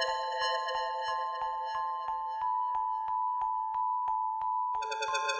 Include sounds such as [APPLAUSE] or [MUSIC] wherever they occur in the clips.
Thank you.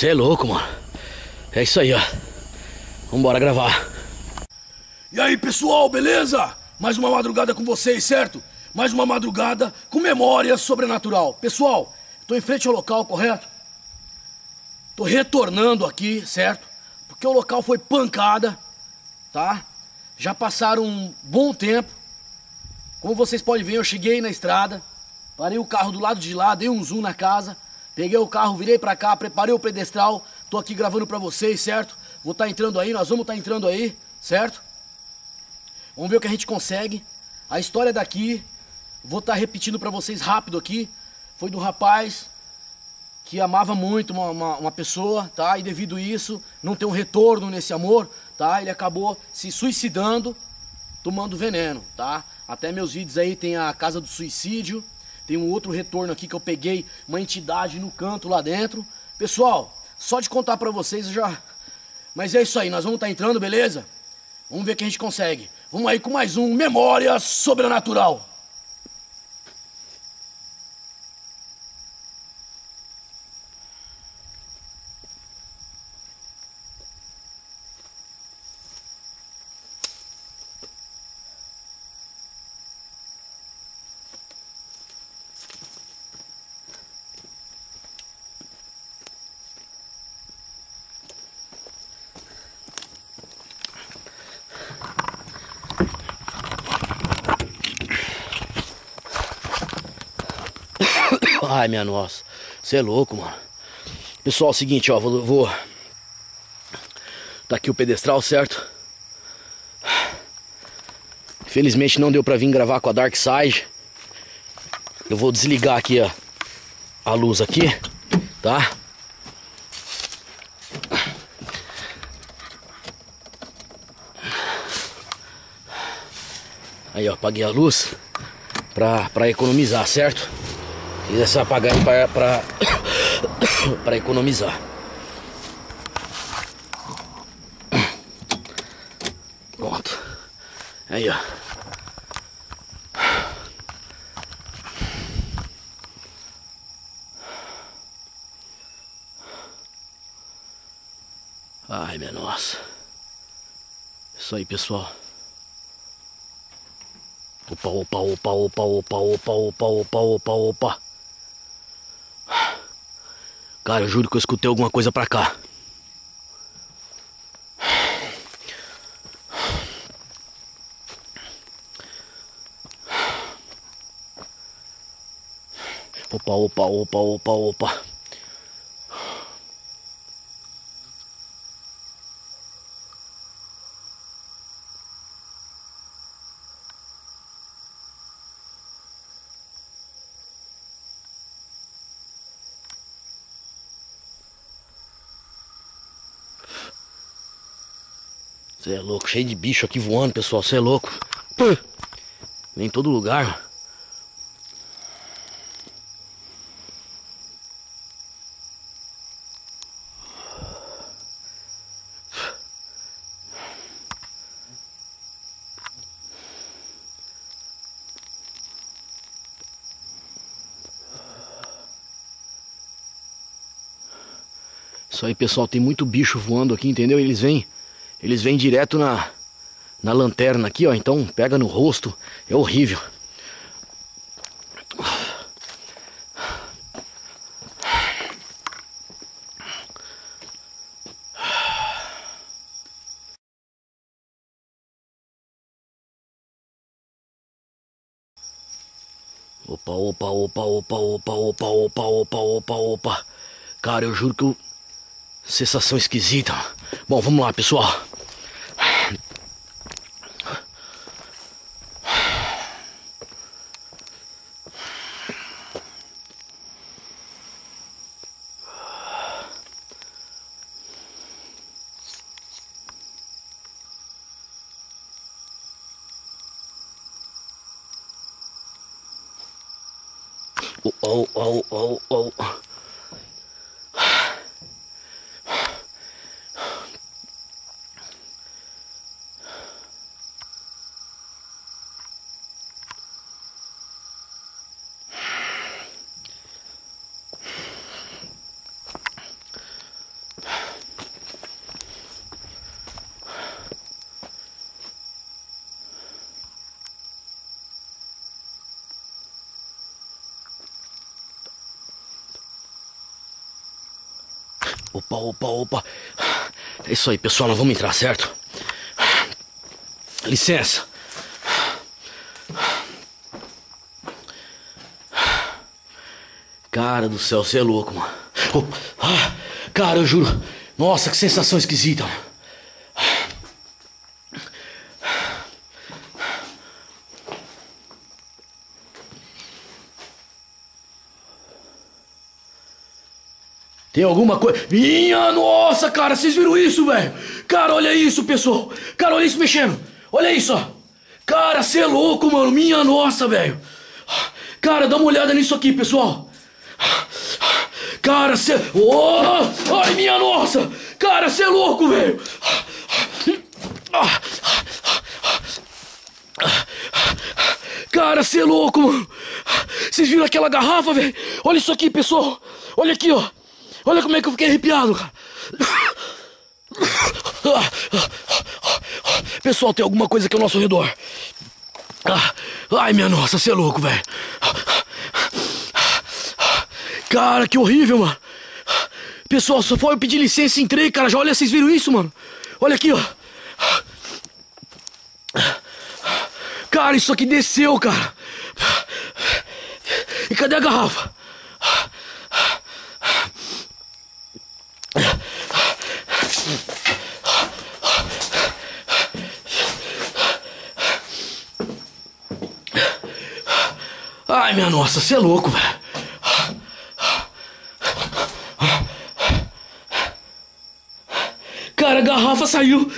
Você é louco, mano. É isso aí, ó. Vambora gravar. E aí, pessoal, beleza? Mais uma madrugada com vocês, certo? Mais uma madrugada com memória sobrenatural. Pessoal, tô em frente ao local, correto? Tô retornando aqui, certo? Porque o local foi pancada, tá? Já passaram um bom tempo. Como vocês podem ver, eu cheguei na estrada, parei o carro do lado de lá, dei um zoom na casa. Peguei o carro, virei pra cá, preparei o pedestral, tô aqui gravando pra vocês, certo? Vou estar tá entrando aí, nós vamos estar tá entrando aí, certo? Vamos ver o que a gente consegue. A história daqui, vou estar tá repetindo pra vocês rápido aqui. Foi do rapaz que amava muito uma, uma, uma, pessoa, tá? E devido a isso, não tem um retorno nesse amor, tá? Ele acabou se suicidando, tomando veneno, tá? Até meus vídeos aí tem a Casa do Suicídio, tem um outro retorno aqui que eu peguei uma entidade no canto lá dentro. Pessoal, só de contar pra vocês eu já... Mas é isso aí, nós vamos estar tá entrando, beleza? Vamos ver o que a gente consegue. Vamos aí com mais um Memória Sobrenatural. Ai, minha nossa. Você é louco, mano. Pessoal, é o seguinte, ó. Vou, vou... Tá aqui o pedestral, certo? Felizmente não deu pra vir gravar com a Dark Side. Eu vou desligar aqui a, a luz aqui, tá? Aí, ó, apaguei a luz pra, pra economizar, certo? Fiz essa apagada pra, pra, [COUGHS] pra economizar. Pronto. Aí, ó. Ai, minha nossa. Isso aí, pessoal. Opa, opa, opa, opa, opa, opa, opa, opa, opa, opa. Cara, eu juro que eu escutei alguma coisa pra cá. Opa, opa, opa, opa, opa. Você é louco, cheio de bicho aqui voando, pessoal. Você é louco. Vem em todo lugar. Isso aí, pessoal, tem muito bicho voando aqui, entendeu? Eles vêm, eles vêm direto na na lanterna aqui, ó. Então pega no rosto, é horrível. Opa, opa, opa, opa, opa, opa, opa, opa, opa, opa. Cara, eu juro que eu Sensação esquisita. Bom, vamos lá, pessoal. Oh, oh, oh, oh, oh. Opa, opa, opa. É isso aí, pessoal, nós vamos entrar, certo? Licença. Cara do céu, você é louco, mano. Opa. Ah, cara, eu juro. Nossa, que sensação esquisita, mano. Tem alguma coisa. Minha nossa, cara, vocês viram isso, velho? Cara, olha isso, pessoal. Cara, olha isso mexendo. Olha isso, ó. Cara, você é louco, mano. Minha nossa, velho. Cara, dá uma olhada nisso aqui, pessoal. Cara, você. Oh! Ai, minha nossa! Cara, você é louco, velho! Cara, você é louco, mano! Vocês viram aquela garrafa, velho? Olha isso aqui, pessoal! Olha aqui, ó! Olha como é que eu fiquei arrepiado, cara. Pessoal, tem alguma coisa aqui ao nosso redor. Ai, minha nossa, você é louco, velho. Cara, que horrível, mano. Pessoal, só foi eu pedir licença e entrei, cara. Já olha, vocês viram isso, mano? Olha aqui, ó. Cara, isso aqui desceu, cara. E cadê a garrafa? Ai, minha nossa, você é louco, velho. Cara, a garrafa saiu.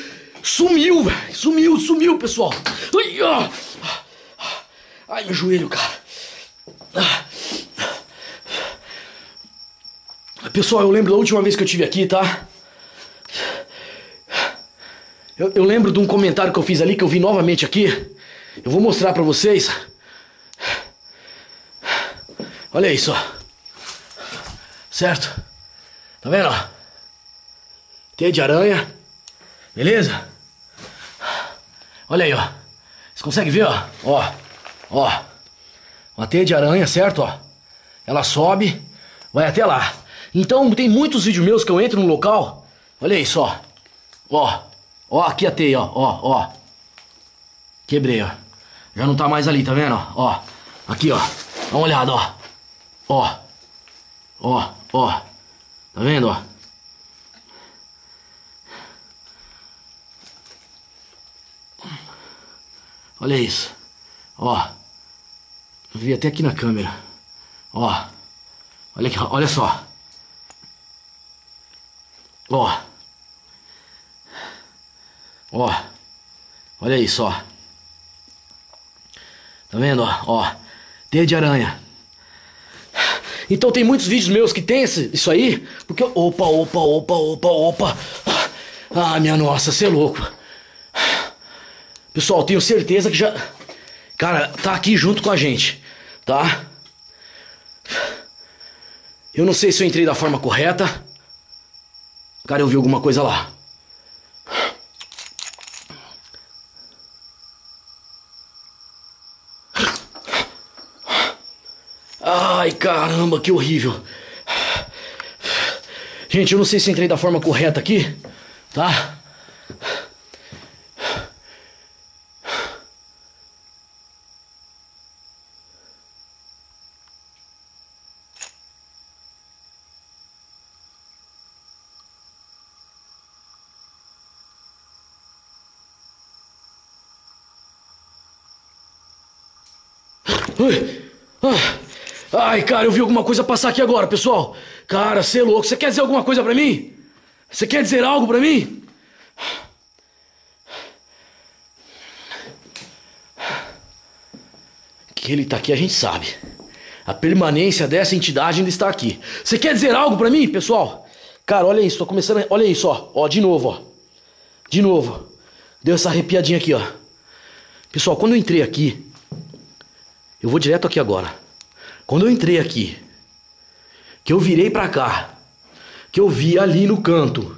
Sumiu, velho. Sumiu, sumiu, pessoal. Ai, ó. Ai, meu joelho, cara. Pessoal, eu lembro da última vez que eu tive aqui, tá? Eu, eu, lembro de um comentário que eu fiz ali, que eu vi novamente aqui. Eu vou mostrar pra vocês. Olha isso. Certo? Tá vendo, ó? Teia de aranha. Beleza? Olha aí, ó. Você consegue ver, ó? Ó. Ó. Uma teia de aranha, certo, ó? Ela sobe, vai até lá. Então tem muitos vídeos meus que eu entro no local. Olha isso, ó. Ó. Ó, aqui a teia, ó. Ó, ó. Quebrei, ó. Já não tá mais ali, tá vendo? Ó. Aqui, ó. Dá uma olhada, ó. Ó. Ó, ó. Tá vendo, ó? Olha isso. Ó. Vi até aqui na câmera. Ó. Olha aqui, olha só. Ó. Ó. Olha isso, ó. Tá vendo, ó? Ó. Teia de aranha. Então tem muitos vídeos meus que tem esse, isso aí, porque opa, opa, opa, opa, opa. Ah, minha nossa, você é louco. Pessoal, tenho certeza que já cara, tá aqui junto com a gente, tá? Eu não sei se eu entrei da forma correta. Cara, eu vi alguma coisa lá. Ai, caramba, que horrível. Gente, eu não sei se entrei da forma correta aqui, tá? Ai, cara, eu vi alguma coisa passar aqui agora, pessoal. Cara, você é louco. Você quer dizer alguma coisa pra mim? Você quer dizer algo pra mim? Que ele tá aqui, a gente sabe. A permanência dessa entidade ainda está aqui. Você quer dizer algo pra mim, pessoal? Cara, olha isso, tô começando. A... Olha isso, ó. Ó, de novo, ó. De novo. Deu essa arrepiadinha aqui, ó. Pessoal, quando eu entrei aqui, eu vou direto aqui agora. Quando eu entrei aqui, que eu virei para cá, que eu vi ali no canto,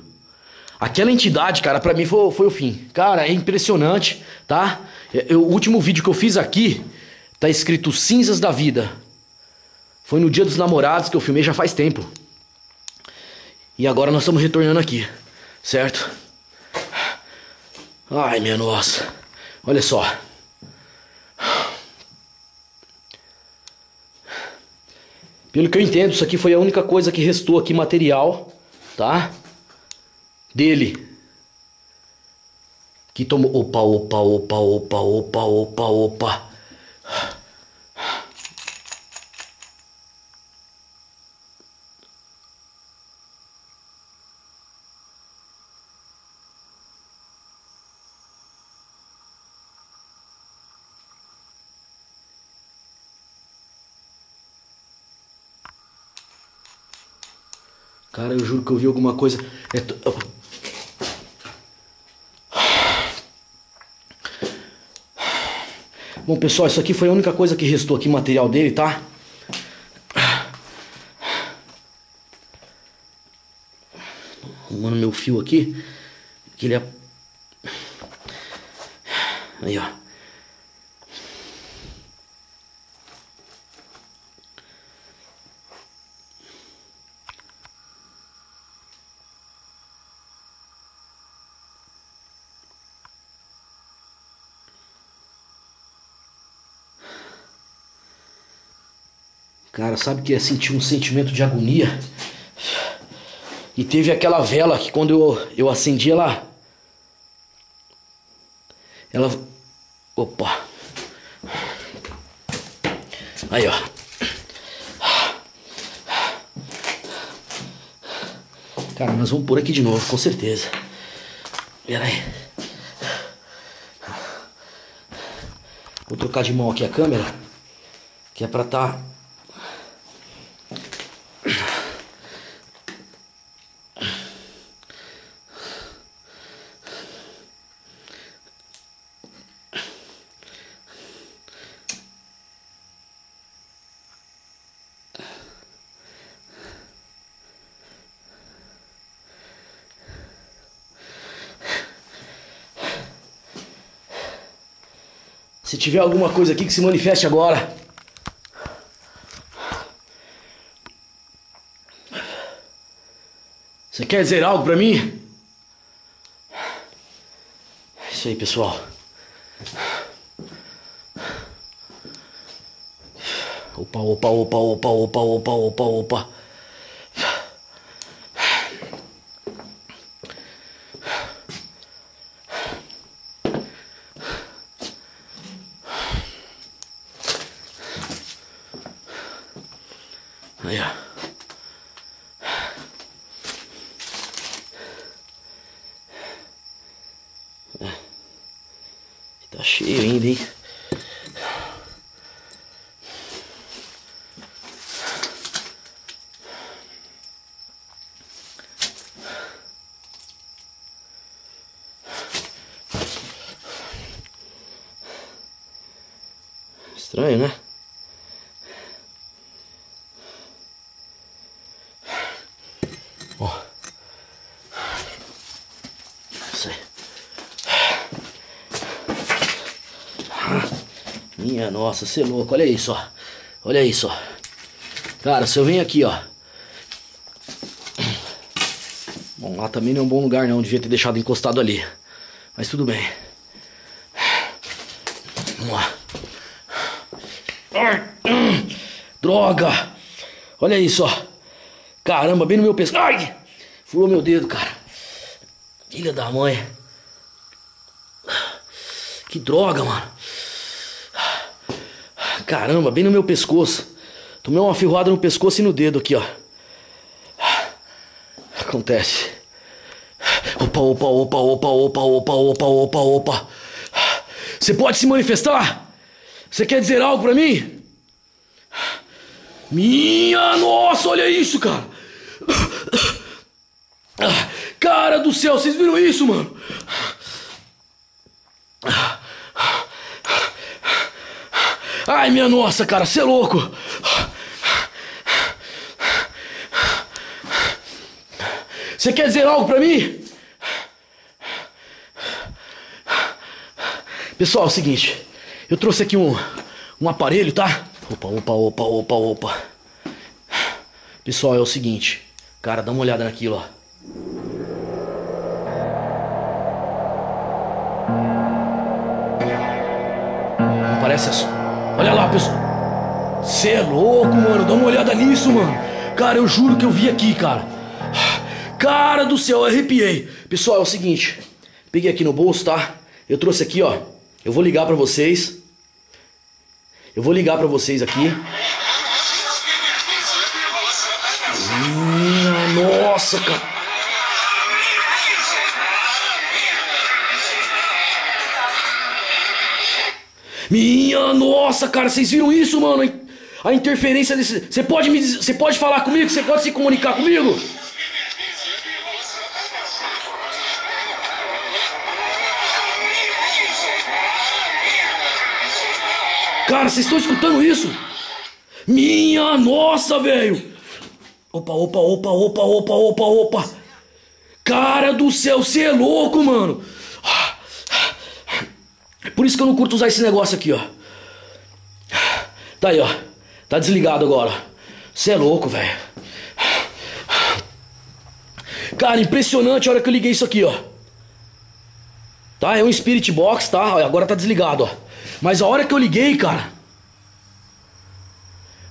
aquela entidade, cara, para mim foi, foi o fim. Cara, é impressionante, tá? Eu, o último vídeo que eu fiz aqui tá escrito Cinzas da Vida. Foi no Dia dos Namorados que eu filmei já faz tempo. E agora nós estamos retornando aqui, certo? Ai, minha nossa. Olha só. Pelo que eu entendo, isso aqui foi a única coisa que restou aqui material, tá? Dele. Que tomou. Opa, opa, opa, opa, opa, opa, opa. Cara, eu juro que eu vi alguma coisa. É t... Bom, pessoal, isso aqui foi a única coisa que restou aqui, material dele, tá? Arrumando meu fio aqui. Que ele é... Aí, ó. Cara, sabe que é sentir um sentimento de agonia? E teve aquela vela que quando eu, eu acendi ela. Ela. Opa! Aí, ó. Cara, nós vamos por aqui de novo, com certeza. Pera aí. Vou trocar de mão aqui a câmera. Que é pra tá. Se tiver alguma coisa aqui que se manifeste agora. Você quer dizer algo pra mim? É isso aí, pessoal. Opa, opa, opa, opa, opa, opa, opa, opa. Aí, ó. É. Tá cheio ainda, hein? Estranho, né? Ó. Isso aí. Minha nossa, você é louco, olha isso, ó. Olha isso, ó. Cara, se eu venho aqui, ó. Bom, lá também não é um bom lugar não, devia ter deixado encostado ali. Mas tudo bem. Vamos lá. Droga! Olha isso, ó. Caramba, bem no meu pescoço. Ai! Furou meu dedo, cara. Filha da mãe. Que droga, mano. Caramba, bem no meu pescoço. Tomei uma ferroada no pescoço e no dedo aqui, ó. Acontece. Opa, opa, opa, opa, opa, opa, opa, opa, opa. Você pode se manifestar? Você quer dizer algo pra mim? Minha nossa, olha isso, cara. Cara do céu, vocês viram isso, mano? Ai, minha nossa, cara, você é louco. Você quer dizer algo pra mim? Pessoal, é o seguinte. Eu trouxe aqui um, um aparelho, tá? Opa, opa, opa, opa, opa. Pessoal, é o seguinte. Cara, dá uma olhada naquilo, ó. Não parece assim? Olha lá, pessoal. Você é louco, mano. Dá uma olhada nisso, mano. Cara, eu juro que eu vi aqui, cara. Cara do céu, eu arrepiei. Pessoal, é o seguinte. Peguei aqui no bolso, tá? Eu trouxe aqui, ó. Eu vou ligar pra vocês. Eu vou ligar pra vocês aqui. Nossa, cara. Minha nossa, cara, vocês viram isso, mano? A interferência desse. Você pode me Você pode falar comigo? Você pode se comunicar comigo? Cara, vocês estão escutando isso? Minha nossa, velho! Opa, opa, opa, opa, opa, opa, opa! Cara do céu, você é louco, mano! Por isso que eu não curto usar esse negócio aqui, ó. Tá aí, ó. Tá desligado agora. Você é louco, velho. Cara, impressionante a hora que eu liguei isso aqui, ó. Tá? É um Spirit Box, tá? Agora tá desligado, ó. Mas a hora que eu liguei, cara.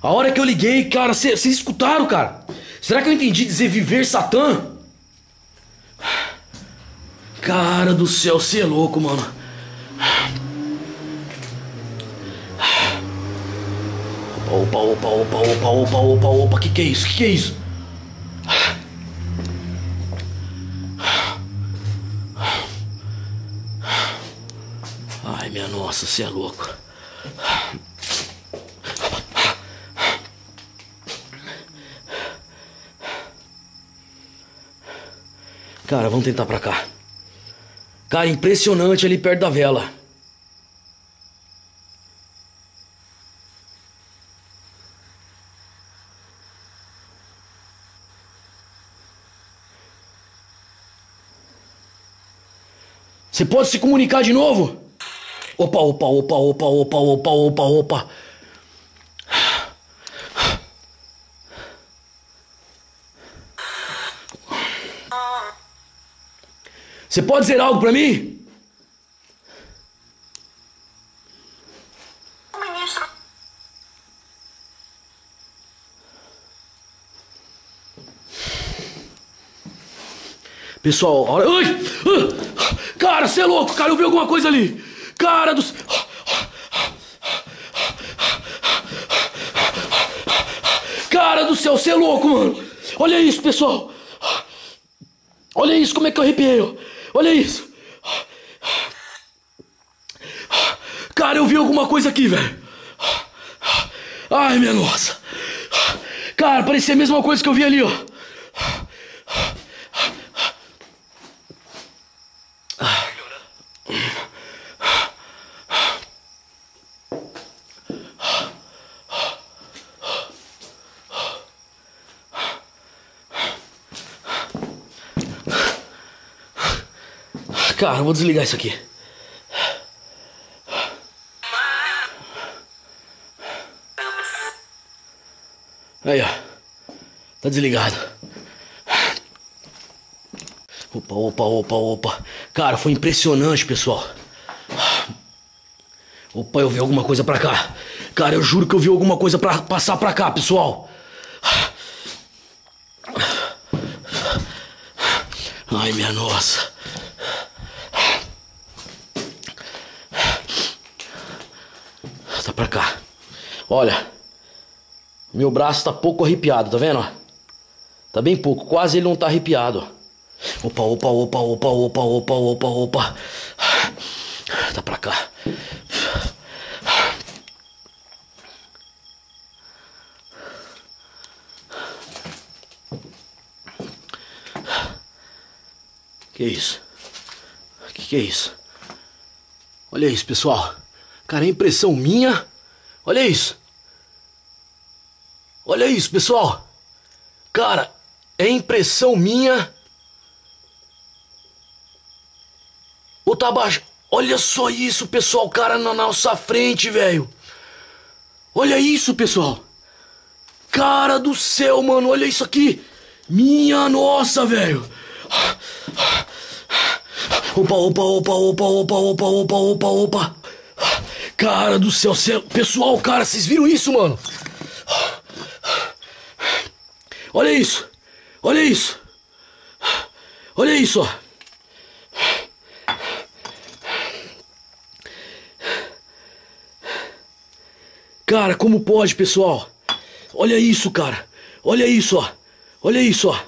A hora que eu liguei, cara, vocês escutaram, cara? Será que eu entendi dizer viver Satã? Cara do céu, você é louco, mano. Opa, opa, opa, opa, opa, opa, opa, que que é isso? Que que é isso? Ai, minha nossa, você é louco. Cara, vamos tentar pra cá. Cara, impressionante ali perto da vela. Você pode se comunicar de novo? Opa, opa, opa, opa, opa, opa, opa, opa. Você pode dizer algo para mim? Ministro. Pessoal, olha. Ai! Cara, você é louco, cara, eu vi alguma coisa ali. Cara dos. Cara do céu, você é louco, mano. Olha isso, pessoal. Olha isso, como é que eu arrepiei. Olha isso. Cara, eu vi alguma coisa aqui, velho. Ai, minha nossa. Cara, parecia a mesma coisa que eu vi ali, ó. Cara, eu vou desligar isso aqui. Aí, ó. Tá desligado. Opa, opa, opa, opa. Cara, foi impressionante, pessoal. Opa, eu vi alguma coisa pra cá. Cara, eu juro que eu vi alguma coisa pra passar pra cá, pessoal. Ai, minha nossa. Tá pra cá. Olha. Meu braço tá pouco arrepiado, tá vendo? Tá bem pouco, quase ele não tá arrepiado. Opa, opa, opa, opa, opa, opa, opa, opa. Tá pra cá. Que isso? Que que é isso? Olha isso, pessoal. Cara, é impressão minha. Olha isso. Olha isso, pessoal. Cara, é impressão minha. Ou tá baixo? Olha só isso, pessoal. Cara, na nossa frente, velho. Olha isso, pessoal. Cara do céu, mano. Olha isso aqui. Minha nossa, velho. Opa, opa, opa, opa, opa, opa, opa, opa, opa. Cara do céu, céu. Pessoal, cara, vocês viram isso, mano? Olha isso. Olha isso. Olha isso, ó. Cara, como pode, pessoal? Olha isso, cara. Olha isso, ó. Olha isso, ó.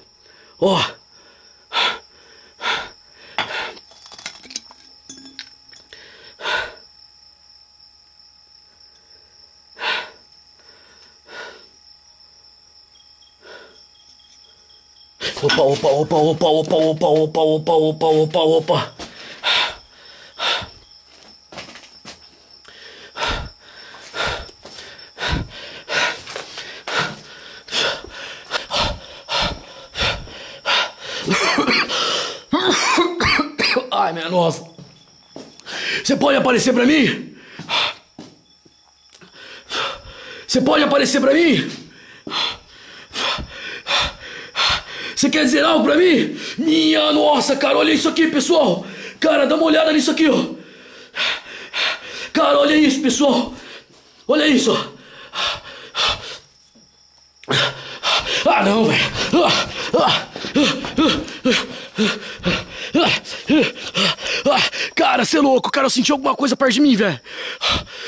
Ó. Opa, opa, opa, opa, opa, opa, opa, opa, opa. Ai, minha nossa. Você pode aparecer pra mim? Você pode aparecer pra mim? Você quer dizer algo pra mim? Minha nossa, cara, olha isso aqui, pessoal. Cara, dá uma olhada nisso aqui, ó. Cara, olha isso, pessoal. Olha isso. Ah, não, velho. Cara, você é louco, cara, eu senti alguma coisa perto de mim, velho.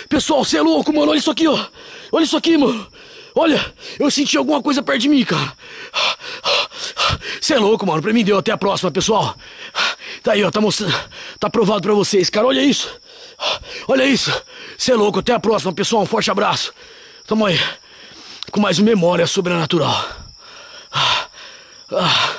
Pessoal, você é louco, mano. Olha isso aqui, ó. Olha isso aqui, mano. Olha, eu senti alguma coisa perto de mim, cara. Você é louco, mano. Pra mim deu. Até a próxima, pessoal. Tá aí, ó. Tá mostrando. Tá provado pra vocês, cara. Olha isso. Olha isso. Você é louco. Até a próxima, pessoal. Um forte abraço. Tamo aí. Com mais uma memória sobrenatural. Ah.